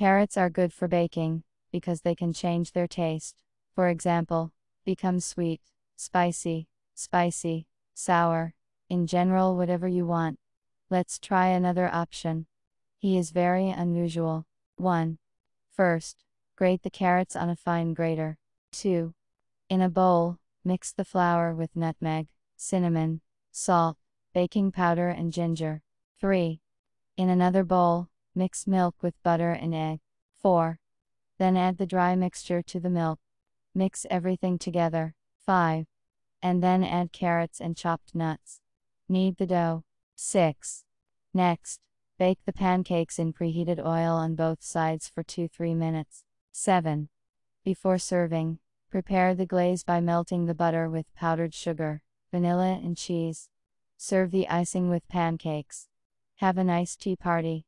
Carrots are good for baking, because they can change their taste. For example, become sweet, spicy, spicy, sour, in general, whatever you want. Let's try another option. He is very unusual. 1. First, grate the carrots on a fine grater. 2. In a bowl, mix the flour with nutmeg, cinnamon, salt, baking powder, and ginger. 3. In another bowl, mix milk with butter and egg. 4. Then add the dry mixture to the milk. Mix everything together. 5. And then add carrots and chopped nuts. Knead the dough. 6. Next, bake the pancakes in preheated oil on both sides for 2 3 minutes. 7. Before serving, prepare the glaze by melting the butter with powdered sugar, vanilla, and cheese. Serve the icing with pancakes. Have a nice tea party.